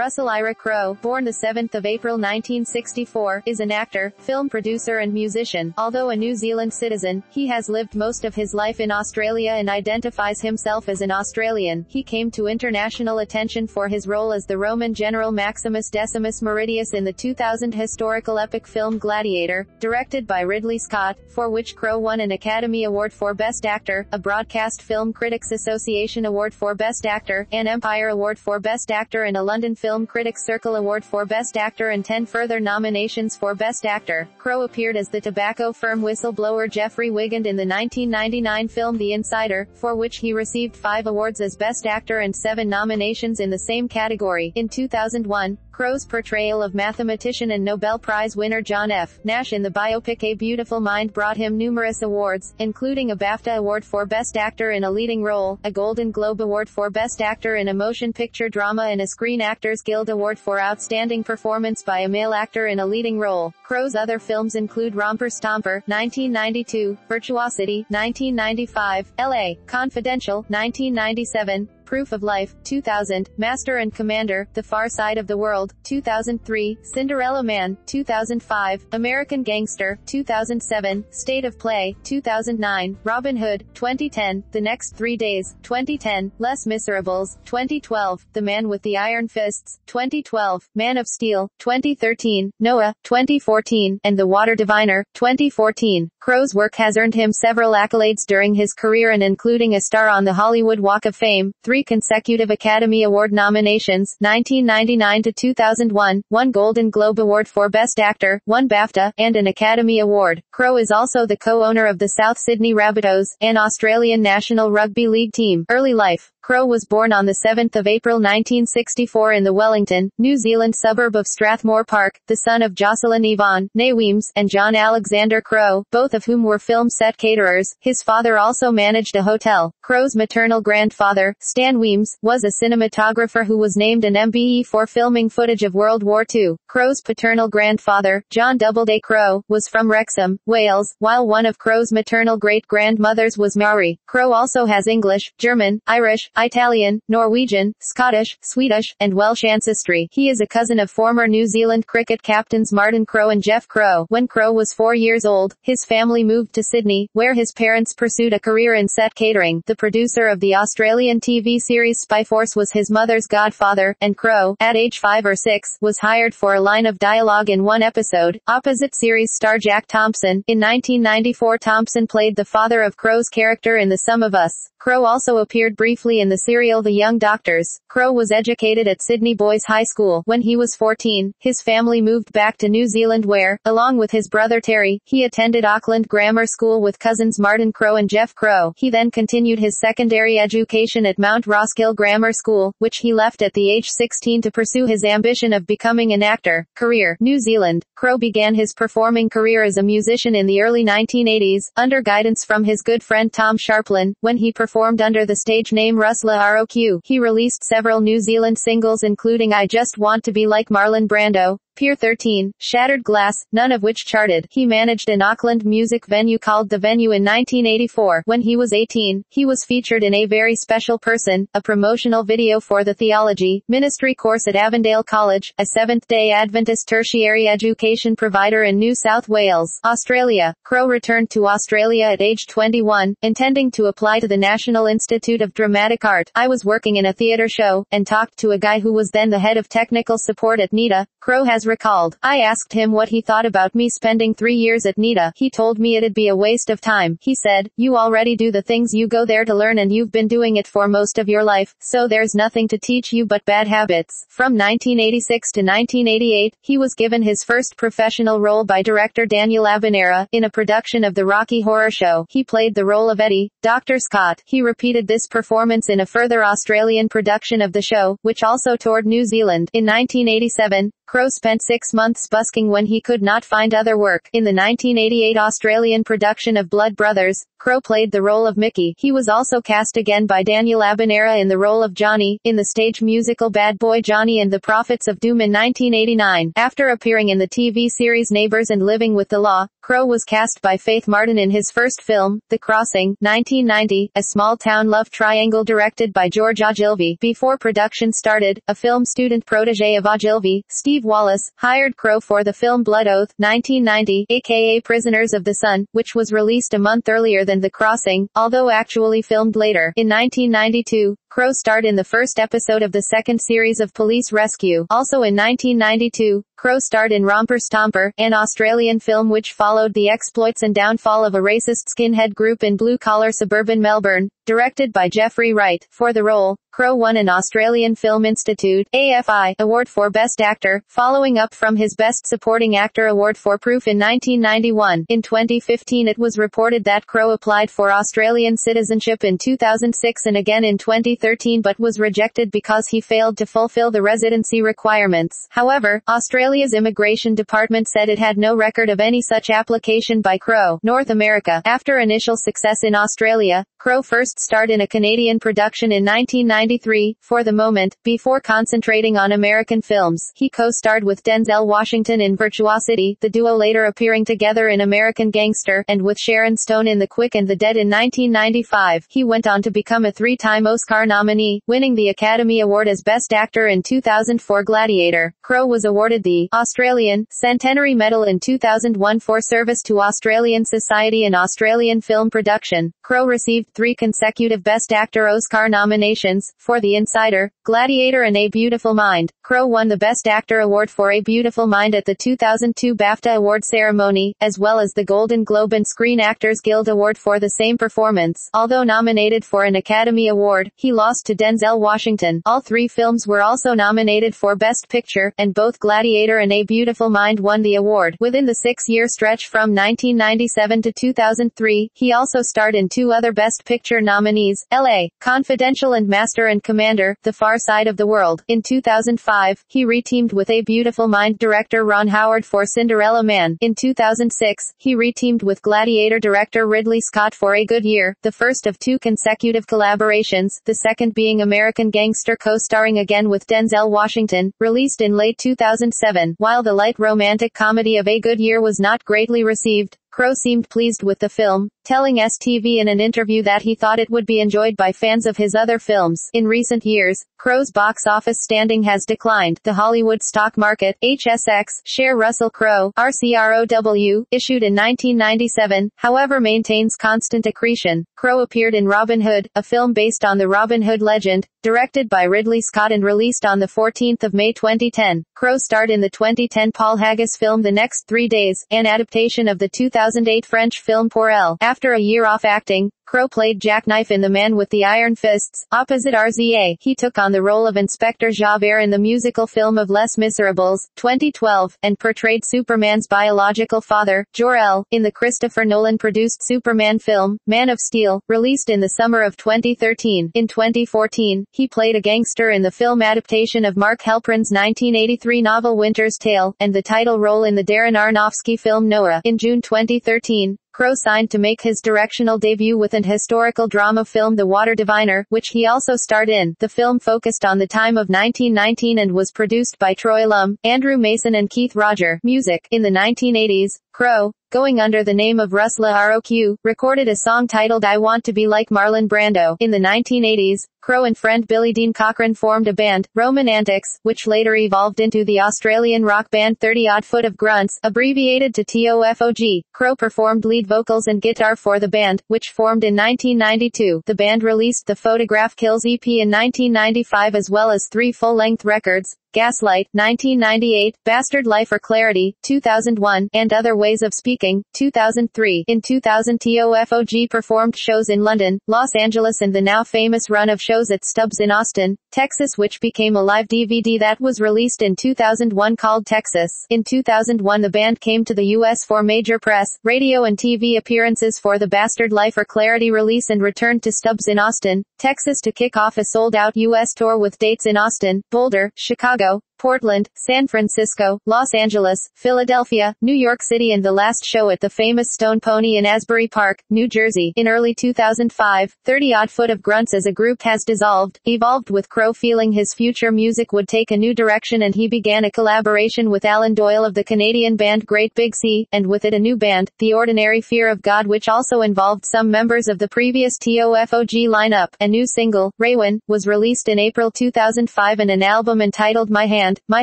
Russell Ira Crowe, born the 7th of April 1964, is an actor, film producer and musician. Although a New Zealand citizen, he has lived most of his life in Australia and identifies himself as an Australian. He came to international attention for his role as the Roman general Maximus Decimus Meridius in the 2000 historical epic film Gladiator, directed by Ridley Scott, for which Crowe won an Academy Award for Best Actor, a Broadcast Film Critics Association Award for Best Actor, an Empire Award for Best Actor and a London Film Critics Circle Award for Best Actor and 10 further nominations for Best Actor. Crowe appeared as the tobacco firm whistleblower Jeffrey Wigand in the 1999 film The Insider, for which he received five awards as Best Actor and seven nominations in the same category. In 2001, Crowe's portrayal of mathematician and Nobel Prize winner John F. Nash in the biopic A Beautiful Mind brought him numerous awards, including a BAFTA Award for Best Actor in a Leading Role, a Golden Globe Award for Best Actor in a Motion Picture Drama and a Screen Actors Guild Award for Outstanding Performance by a Male Actor in a Leading Role. Crowe's other films include Romper Stomper, 1992, Virtuosity, 1995, L.A., Confidential, 1997, Proof of Life, 2000, Master and Commander, The Far Side of the World, 2003, Cinderella Man, 2005, American Gangster, 2007, State of Play, 2009, Robin Hood, 2010, The Next Three Days, 2010, Les Miserables, 2012, The Man with the Iron Fists, 2012, Man of Steel, 2013, Noah, 2014, and The Water Diviner, 2014. Crowe's work has earned him several accolades during his career and including a star on the Hollywood Walk of Fame, three consecutive Academy Award nominations, 1999 to 2001, one Golden Globe Award for Best Actor, one BAFTA, and an Academy Award. Crowe is also the co-owner of the South Sydney Rabbitohs, an Australian national rugby league team. Early life. Crowe was born on the 7th of April 1964 in the Wellington, New Zealand suburb of Strathmore Park, the son of Jocelyn Yvonne, née Wemyss, and John Alexander Crowe, both of whom were film set caterers. His father also managed a hotel. Crowe's maternal grandfather, Stan Wemyss, was a cinematographer who was named an MBE for filming footage of World War II. Crowe's paternal grandfather, John Doubleday Crowe, was from Wrexham, Wales, while one of Crowe's maternal great-grandmothers was Maori. Crowe also has English, German, Irish, Italian, Norwegian, Scottish, Swedish, and Welsh ancestry. He is a cousin of former New Zealand cricket captains Martin Crowe and Jeff Crowe. When Crowe was four years old, his family moved to Sydney, where his parents pursued a career in set catering. The producer of the Australian TV series Spyforce was his mother's godfather, and Crowe, at age five or six, was hired for a line of dialogue in one episode, opposite series star Jack Thompson. In 1994 Thompson played the father of Crowe's character in The Sum of Us. Crowe also appeared briefly in the serial The Young Doctors. Crowe was educated at Sydney Boys High School. When he was 14, his family moved back to New Zealand where, along with his brother Terry, he attended Auckland Grammar School with cousins Martin Crowe and Jeff Crowe. He then continued his secondary education at Mount Roskill Grammar School, which he left at the age 16 to pursue his ambition of becoming an actor. Career, New Zealand. Crowe began his performing career as a musician in the early 1980s, under guidance from his good friend Tom Sharplin, when he performed under the stage name Russ Le Roq. He released several New Zealand singles including I Just Want to Be Like Marlon Brando, Pier 13, Shattered Glass, none of which charted. He managed an Auckland music venue called The Venue in 1984. When he was 18, he was featured in A Very Special Person, a promotional video for the theology ministry course at Avondale College, a Seventh-day Adventist tertiary education provider in New South Wales, Australia. Crowe returned to Australia at age 21, intending to apply to the National Institute of Dramatic Art. I was working in a theater show, and talked to a guy who was then the head of technical support at NIDA. Crowe has recalled. I asked him what he thought about me spending three years at NIDA. He told me it'd be a waste of time. He said, you already do the things you go there to learn and you've been doing it for most of your life, so there's nothing to teach you but bad habits. From 1986 to 1988, he was given his first professional role by director Daniel Abineri, in a production of the Rocky Horror Show. He played the role of Eddie, Dr. Scott. He repeated this performance in a further Australian production of the show, which also toured New Zealand. In 1987, Crowe spent six months busking when he could not find other work. In the 1988 Australian production of Blood Brothers, Crowe played the role of Mickey. He was also cast again by Daniel Abineri in the role of Johnny, in the stage musical Bad Boy Johnny and the Prophets of Doom in 1989. After appearing in the TV series Neighbours and Living with the Law, Crowe was cast by Faith Martin in his first film, The Crossing, 1990, a small-town love triangle directed by George Ogilvie. Before production started, a film student protege of Ogilvie, Steve Wallace, hired Crowe for the film Blood Oath, 1990, aka Prisoners of the Sun, which was released a month earlier than The Crossing, although actually filmed later. In 1992, Crowe starred in the first episode of the second series of Police Rescue. Also in 1992, Crowe starred in Romper Stomper, an Australian film which followed the exploits and downfall of a racist skinhead group in blue-collar suburban Melbourne, directed by Geoffrey Wright. For the role, Crowe won an Australian Film Institute AFI award for Best Actor, following up from his Best Supporting Actor award for Proof in 1991. In 2015 it was reported that Crowe applied for Australian citizenship in 2006 and again in 2013 but was rejected because he failed to fulfill the residency requirements. However, Australia's immigration department said it had no record of any such application by Crowe. North America. After initial success in Australia, Crowe first starred in a Canadian production in 1993, For the Moment, before concentrating on American films. He co-starred with Denzel Washington in Virtuosity, the duo later appearing together in American Gangster, and with Sharon Stone in The Quick and the Dead in 1995. He went on to become a three-time Oscar nominee, winning the Academy Award as Best Actor in 2004 Gladiator. Crowe was awarded the Australian Centenary Medal in 2001 for service to Australian society and Australian film production. Crowe received three consecutive Best Actor Oscar nominations, for The Insider, Gladiator and A Beautiful Mind. Crowe won the Best Actor award for A Beautiful Mind at the 2002 BAFTA award ceremony, as well as the Golden Globe and Screen Actors Guild Award for the same performance. Although nominated for an Academy Award, he lost to Denzel Washington. All three films were also nominated for Best Picture, and both Gladiator and A Beautiful Mind won the award. Within the six-year stretch from 1997 to 2003, he also starred in two other Best Picture nominees, L.A., Confidential and Master and Commander, The Far Side of the World. In 2005, he reteamed with A Beautiful Mind director Ron Howard for Cinderella Man. In 2006, he reteamed with Gladiator director Ridley Scott for A Good Year, the first of two consecutive collaborations, the second being American Gangster co-starring again with Denzel Washington, released in late 2007. While the light romantic comedy of A Good Year was not greatly received, Crowe seemed pleased with the film, telling STV in an interview that he thought it would be enjoyed by fans of his other films. In recent years, Crowe's box office standing has declined. The Hollywood stock market, HSX, share Russell Crowe, RCROW, issued in 1997, however maintains constant accretion. Crowe appeared in Robin Hood, a film based on the Robin Hood legend, directed by Ridley Scott and released on the 14th of May 2010. Crowe starred in the 2010 Paul Haggis film The Next Three Days, an adaptation of the 2008 French film Pour Elle. After a year off acting, Crowe played Jackknife in The Man with the Iron Fists, opposite RZA. He took on the role of Inspector Javert in the musical film of Les Miserables, 2012, and portrayed Superman's biological father, Jor-El, in the Christopher Nolan-produced Superman film, Man of Steel, released in the summer of 2013. In 2014, he played a gangster in the film adaptation of Mark Helprin's 1983 novel Winter's Tale, and the title role in the Darren Aronofsky film Noah. In June 2013, Crowe signed to make his directional debut with an historical drama film The Water Diviner, which he also starred in. The film focused on the time of 1919 and was produced by Troy Lum, Andrew Mason and Keith Rodger. Music. In the 1980s, Crowe, going under the name of Russ ROQ, recorded a song titled I Want to Be Like Marlon Brando. In the 1980s, Crowe and friend Billy Dean Cochran formed a band, Roman Antics, which later evolved into the Australian rock band 30 Odd Foot of Grunts, abbreviated to TOFOG. Crowe performed lead vocals and guitar for the band, which formed in 1992. The band released the Photograph Kills EP in 1995 as well as three full-length records, Gaslight, 1998, Bastard Life or Clarity, 2001, and Other Ways of Speaking, 2003. In 2000 TOFOG performed shows in London, Los Angeles and the now famous run of shows at Stubbs in Austin, Texas which became a live DVD that was released in 2001 called Texas. In 2001 the band came to the US for major press, radio and TV appearances for the Bastard Life or Clarity release and returned to Stubbs in Austin, Texas to kick off a sold-out US tour with dates in Austin, Boulder, Chicago, Chicago, Portland, San Francisco, Los Angeles, Philadelphia, New York City and the last show at the famous Stone Pony in Asbury Park, New Jersey. In early 2005, 30-odd foot of grunts as a group has dissolved, evolved with Crowe feeling his future music would take a new direction and he began a collaboration with Alan Doyle of the Canadian band Great Big Sea, and with it a new band, The Ordinary Fear of God which also involved some members of the previous TOFOG lineup. A new single, Raewyn, was released in April 2005 and an album entitled My Hand, My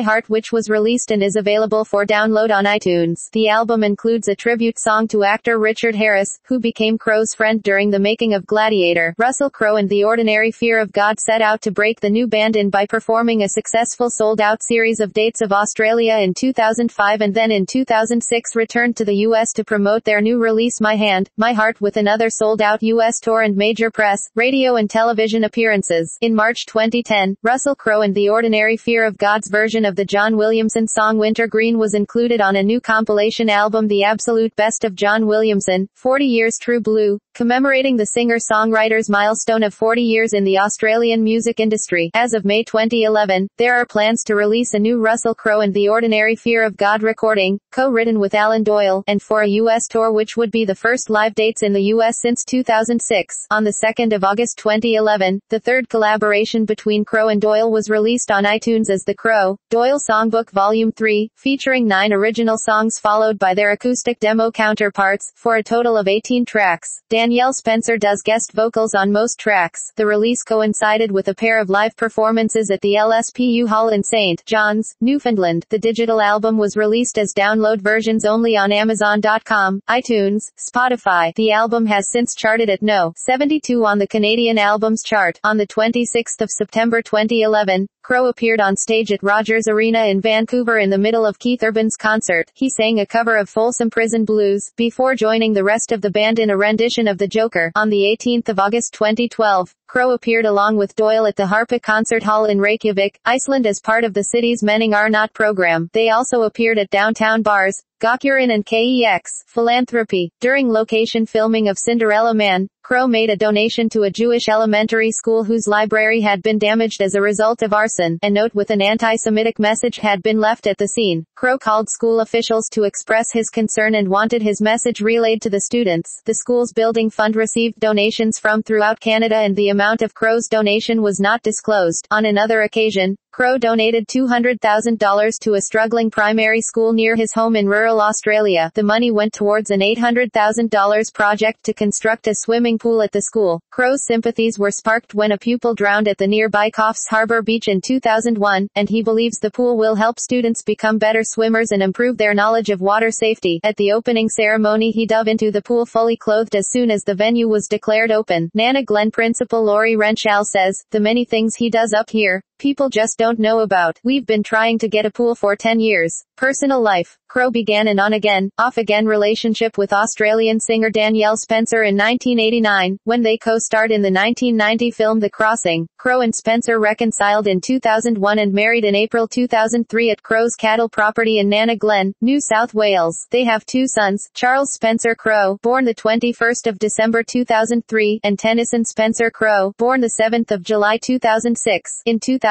Heart which was released and is available for download on iTunes. The album includes a tribute song to actor Richard Harris, who became Crowe's friend during the making of Gladiator. Russell Crowe and The Ordinary Fear of God set out to break the new band in by performing a successful sold-out series of dates of Australia in 2005 and then in 2006 returned to the US to promote their new release My Hand, My Heart with another sold-out US tour and major press, radio and television appearances. In March 2010, Russell Crowe and The Ordinary Fear of God's version of the John Williamson song Wintergreen was included on a new compilation album The Absolute Best of John Williamson, 40 Years True Blue, commemorating the singer-songwriter's milestone of 40 years in the Australian music industry. As of May 2011, there are plans to release a new Russell Crowe and The Ordinary Fear of God recording, co-written with Alan Doyle, and for a U.S. tour which would be the first live dates in the U.S. since 2006. On the 2nd of August 2011, the third collaboration between Crowe and Doyle was released on iTunes as The Crowe, Doyle Songbook Volume 3, featuring nine original songs followed by their acoustic demo counterparts, for a total of 18 tracks. Danielle Spencer does guest vocals on most tracks. The release coincided with a pair of live performances at the LSPU Hall in St. John's, Newfoundland. The digital album was released as download versions only on Amazon.com, iTunes, Spotify. The album has since charted at no. 72 on the Canadian Albums Chart. On the 26th of September 2011, Crowe appeared on stage at Rogers Arena in Vancouver in the middle of Keith Urban's concert. He sang a cover of Folsom Prison Blues, before joining the rest of the band in a rendition of The Joker. On the 18th of August 2012, Crowe appeared along with Doyle at the Harpa Concert Hall in Reykjavik, Iceland as part of the city's Menningarnótt program. They also appeared at downtown bars, Gaukurinn and KEX, Philanthropy. During location filming of Cinderella Man, Crowe made a donation to a Jewish elementary school whose library had been damaged as a result of arson. A note with an anti-Semitic message had been left at the scene. Crowe called school officials to express his concern and wanted his message relayed to the students. The school's building fund received donations from throughout Canada and the amount of Crowe's donation was not disclosed. On another occasion, Crowe donated $200,000 to a struggling primary school near his home in rural Australia. The money went towards an $800,000 project to construct a swimming pool at the school. Crowe's sympathies were sparked when a pupil drowned at the nearby Coffs Harbour Beach in 2001, and he believes the pool will help students become better swimmers and improve their knowledge of water safety. At the opening ceremony he dove into the pool fully clothed as soon as the venue was declared open. Nana Glen principal Laurie Renchal says, the many things he does up here, people just don't know about. We've been trying to get a pool for 10 years. Personal life. Crowe began an on-again, off-again relationship with Australian singer Danielle Spencer in 1989, when they co-starred in the 1990 film The Crossing. Crowe and Spencer reconciled in 2001 and married in April 2003 at Crowe's cattle property in Nana Glen, New South Wales. They have two sons, Charles Spencer Crowe, born the 21st of December 2003, and Tennyson Spencer Crowe, born the 7th of July 2006. In 2000,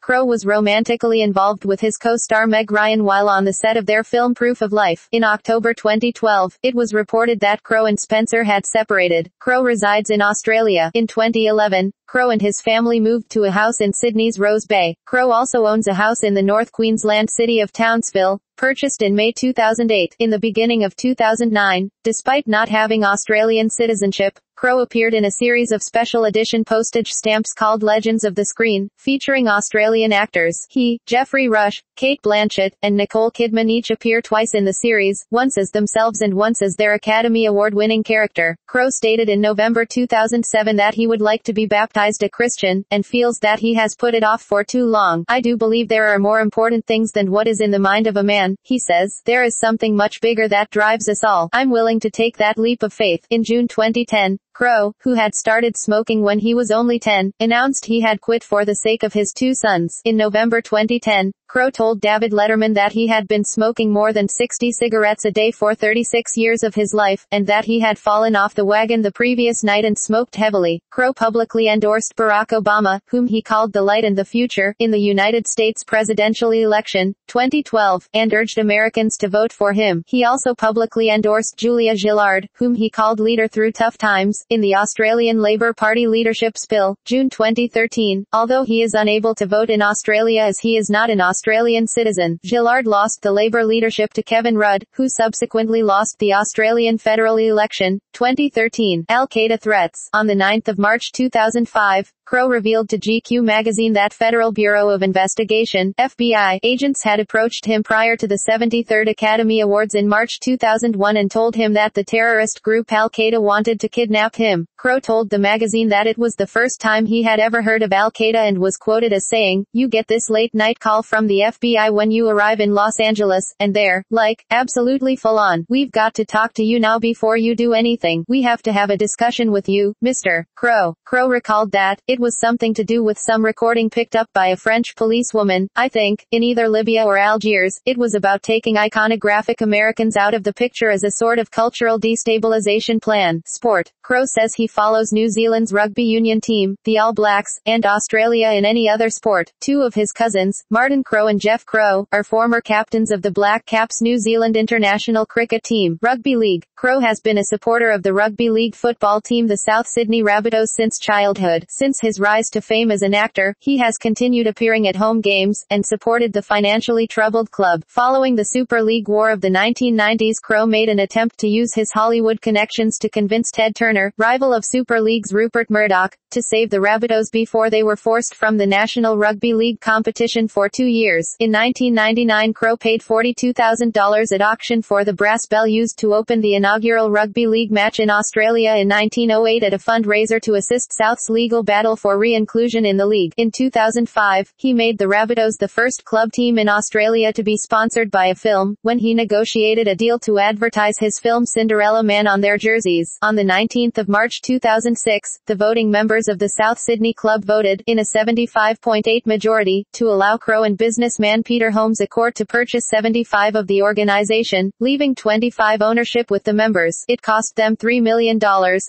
Crowe was romantically involved with his co-star Meg Ryan while on the set of their film Proof of Life. In October 2012, it was reported that Crowe and Spencer had separated. Crowe resides in Australia. In 2011, Crowe and his family moved to a house in Sydney's Rose Bay. Crowe also owns a house in the North Queensland city of Townsville, purchased in May 2008. In the beginning of 2009, despite not having Australian citizenship, Crowe appeared in a series of special edition postage stamps called Legends of the Screen, featuring Australian actors. He, Geoffrey Rush, Cate Blanchett, and Nicole Kidman each appear twice in the series, once as themselves and once as their Academy Award-winning character. Crowe stated in November 2007 that he would like to be baptized a Christian, and feels that he has put it off for too long. I do believe there are more important things than what is in the mind of a man, he says. There is something much bigger that drives us all. I'm willing to take that leap of faith. In June 2010, Crowe, who had started smoking when he was only 10, announced he had quit for the sake of his two sons. In November 2010, Crowe told David Letterman that he had been smoking more than 60 cigarettes a day for 36 years of his life, and that he had fallen off the wagon the previous night and smoked heavily. Crowe publicly endorsed Barack Obama, whom he called the light and the future, in the United States presidential election, 2012, and urged Americans to vote for him. He also publicly endorsed Julia Gillard, whom he called leader through tough times, in the Australian Labor Party leadership spill, June 2013, although he is unable to vote in Australia as he is not an Australian citizen. Gillard lost the Labour leadership to Kevin Rudd, who subsequently lost the Australian federal election. 2013. Al-Qaeda threats. On the 9th of March 2005, Crowe revealed to GQ magazine that Federal Bureau of Investigation, FBI, agents had approached him prior to the 73rd Academy Awards in March 2001 and told him that the terrorist group Al-Qaeda wanted to kidnap him. Crowe told the magazine that it was the first time he had ever heard of Al-Qaeda and was quoted as saying, you get this late night call from the FBI when you arrive in Los Angeles, and they're, like, absolutely full on. We've got to talk to you now before you do anything. We have to have a discussion with you, Mr. Crowe. Crowe recalled that, it was something to do with some recording picked up by a French policewoman, I think, in either Libya or Algiers. It was about taking iconographic Americans out of the picture as a sort of cultural destabilization plan. Sport. Crowe says he follows New Zealand's rugby union team, the All Blacks, and Australia in any other sport. Two of his cousins, Martin Crowe and Jeff Crowe, are former captains of the Black Caps New Zealand international cricket team. Rugby League. Crowe has been a supporter of the rugby league football team the South Sydney Rabbitohs since childhood. Since his rise to fame as an actor, he has continued appearing at home games, and supported the financially troubled club. Following the Super League war of the 1990s Crowe made an attempt to use his Hollywood connections to convince Ted Turner, rival of Super League's Rupert Murdoch, to save the Rabbitohs before they were forced from the National Rugby League competition for two years. In 1999 Crowe paid $42,000 at auction for the brass bell used to open the inaugural Rugby League match in Australia in 1908 at a fundraiser to assist South's legal battle for re-inclusion in the league. In 2005, he made the Rabbitohs the first club team in Australia to be sponsored by a film, when he negotiated a deal to advertise his film Cinderella Man on their jerseys. On the 19th of March 2006, the voting members of the South Sydney club voted, in a 75.8 majority, to allow Crowe and businessman Peter Holmes à Court to purchase 75 of the organization, leaving 25 ownership with the members. It cost them $3 million,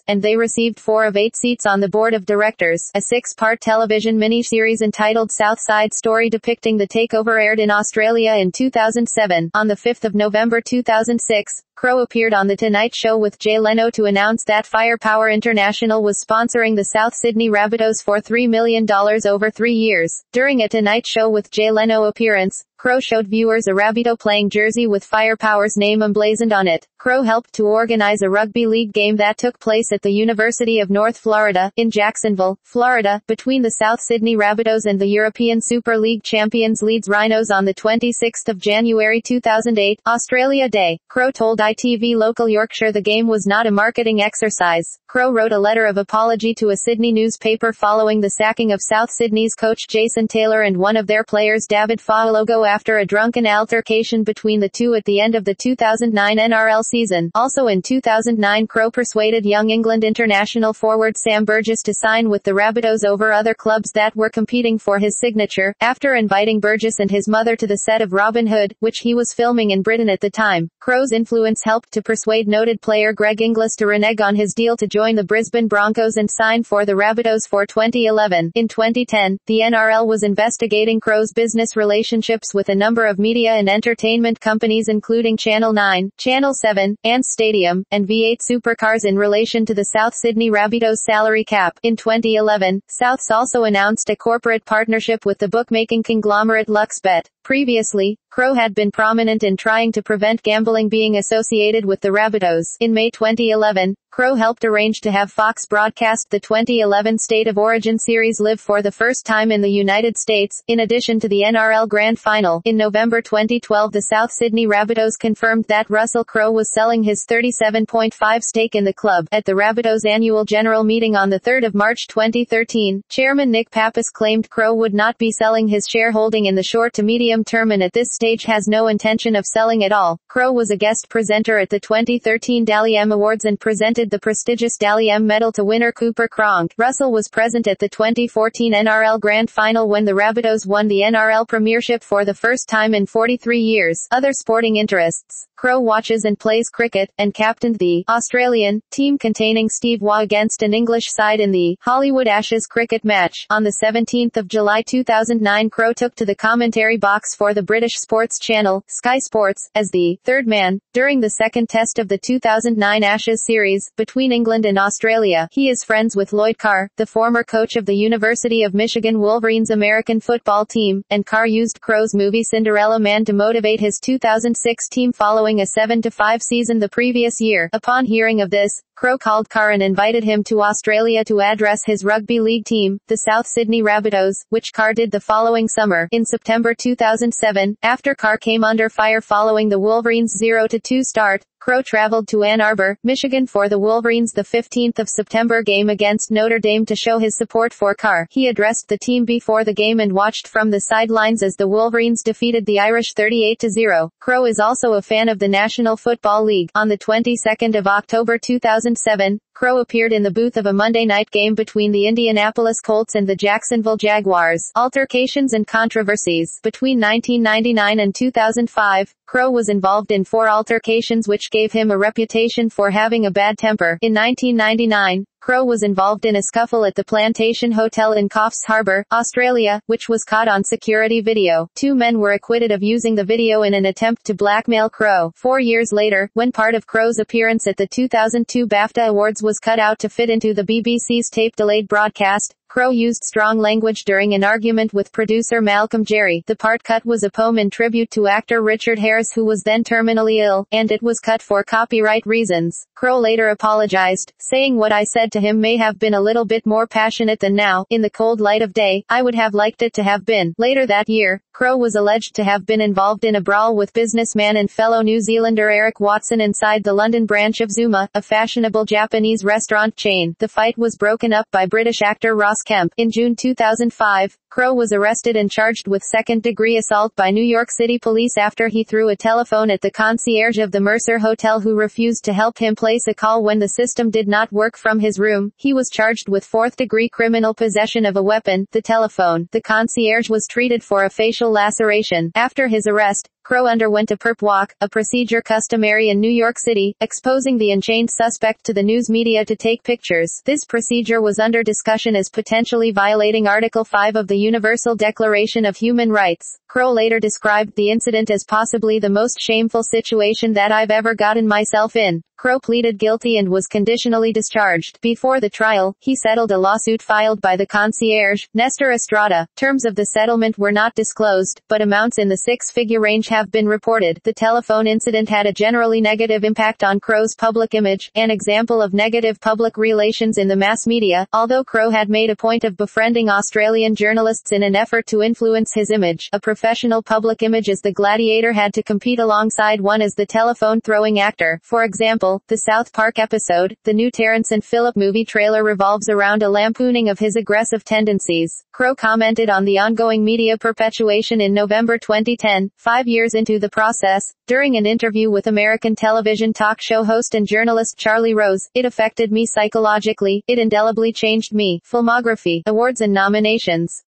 and they received four of eight seats on the board of directors. A six-part television miniseries entitled South Side Story depicting the takeover aired in Australia in 2007. On the 5th of November 2006, Crowe appeared on The Tonight Show with Jay Leno to announce that Firepower International was sponsoring the South Sydney Rabbitohs for $3 million over three years. During a Tonight Show with Jay Leno appearance, Crowe showed viewers a Rabbitoh playing jersey with Firepower's name emblazoned on it. Crowe helped to organize a rugby league game that took place at the University of North Florida, in Jacksonville, Florida, between the South Sydney Rabbitohs and the European Super League champions Leeds Rhinos on the 26th of January 2008, Australia Day. Crowe told ITV Local Yorkshire the game was not a marketing exercise. Crowe wrote a letter of apology to a Sydney newspaper following the sacking of South Sydney's coach Jason Taylor and one of their players David Fa'alogo after a drunken altercation between the two at the end of the 2009 NRL season. Also in 2009 Crowe persuaded young England international forward Sam Burgess to sign with the Rabbitohs over other clubs that were competing for his signature, after inviting Burgess and his mother to the set of Robin Hood, which he was filming in Britain at the time. Crowe's influence helped to persuade noted player Greg Inglis to renege on his deal to join the Brisbane Broncos and sign for the Rabbitohs for 2011. In 2010, the NRL was investigating Crowe's business relationships with with a number of media and entertainment companies including Channel 9, Channel 7, and Stadium, and V8 Supercars in relation to the South Sydney Rabbitohs salary cap. In 2011, Souths also announced a corporate partnership with the bookmaking conglomerate LuxBet. Previously, Crowe had been prominent in trying to prevent gambling being associated with the Rabbitohs. In May 2011, Crowe helped arrange to have Fox broadcast the 2011 State of Origin series live for the first time in the United States, in addition to the NRL Grand Final. In November 2012 the South Sydney Rabbitohs confirmed that Russell Crowe was selling his 37.5 stake in the club. At the Rabbitohs annual general meeting on the 3rd of March 2013, Chairman Nick Pappas claimed Crowe would not be selling his shareholding in the short to medium medium term and at this stage has no intention of selling at all. Crowe was a guest presenter at the 2013 Dally M Awards and presented the prestigious Dally M medal to winner Cooper Cronk. Russell was present at the 2014 NRL Grand Final when the Rabbitohs won the NRL Premiership for the first time in 43 years. Other sporting interests. Crowe watches and plays cricket, and captained the Australian team containing Steve Waugh against an English side in the Hollywood Ashes cricket match. On the 17th of July 2009 Crowe took to the commentary box for the British sports channel, Sky Sports, as the third man, during the second test of the 2009 Ashes series, between England and Australia. He is friends with Lloyd Carr, the former coach of the University of Michigan Wolverines American football team, and Carr used Crowe's movie Cinderella Man to motivate his 2006 team following a 7-5 season the previous year. Upon hearing of this, Crowe called Carr and invited him to Australia to address his rugby league team, the South Sydney Rabbitohs, which Carr did the following summer. In September 2007, after Carr came under fire following the Wolverines' 0-2 start, Crowe traveled to Ann Arbor, Michigan for the Wolverines the 15th of September game against Notre Dame to show his support for Carr. He addressed the team before the game and watched from the sidelines as the Wolverines defeated the Irish 38-0. Crowe is also a fan of the National Football League. On the 22nd of October 2007, Crowe appeared in the booth of a Monday night game between the Indianapolis Colts and the Jacksonville Jaguars. Altercations and controversies. Between 1999 and 2005, Crowe was involved in four altercations which gave him a reputation for having a bad temper. In 1999, Crowe was involved in a scuffle at the Plantation Hotel in Coffs Harbour, Australia, which was caught on security video. Two men were acquitted of using the video in an attempt to blackmail Crowe. Four years later, when part of Crowe's appearance at the 2002 BAFTA Awards was cut out to fit into the BBC's tape-delayed broadcast, Crowe used strong language during an argument with producer Malcolm Gerrie. The part cut was a poem in tribute to actor Richard Harris who was then terminally ill, and it was cut for copyright reasons. Crowe later apologized, saying what I said to him may have been a little bit more passionate than now, in the cold light of day, I would have liked it to have been. Later that year, Crowe was alleged to have been involved in a brawl with businessman and fellow New Zealander Eric Watson inside the London branch of Zuma, a fashionable Japanese restaurant chain. The fight was broken up by British actor Ross Kemp. In June 2005, Crowe was arrested and charged with second-degree assault by New York City police after he threw a telephone at the concierge of the Mercer Hotel who refused to help him place a call when the system did not work from his room. He was charged with fourth-degree criminal possession of a weapon, the telephone. The concierge was treated for a facial laceration. After his arrest, Crowe underwent a perp walk, a procedure customary in New York City, exposing the unchained suspect to the news media to take pictures. This procedure was under discussion as potentially violating Article 5 of the Universal Declaration of Human Rights. Crowe later described the incident as possibly the most shameful situation that I've ever gotten myself in. Crowe pleaded guilty and was conditionally discharged. Before the trial, he settled a lawsuit filed by the concierge, Nestor Estrada. Terms of the settlement were not disclosed, but amounts in the six-figure range have been reported. The telephone incident had a generally negative impact on Crowe's public image, an example of negative public relations in the mass media, although Crowe had made a point of befriending Australian journalists in an effort to influence his image. A professional public image as the gladiator had to compete alongside one as the telephone throwing actor. For example, the South Park episode, the new Terrance and Phillip movie trailer revolves around a lampooning of his aggressive tendencies. Crowe commented on the ongoing media perpetuation in November 2010, five years into the process, during an interview with American television talk show host and journalist Charlie Rose. It affected me psychologically, it indelibly changed me. Filmography, awards and nominations.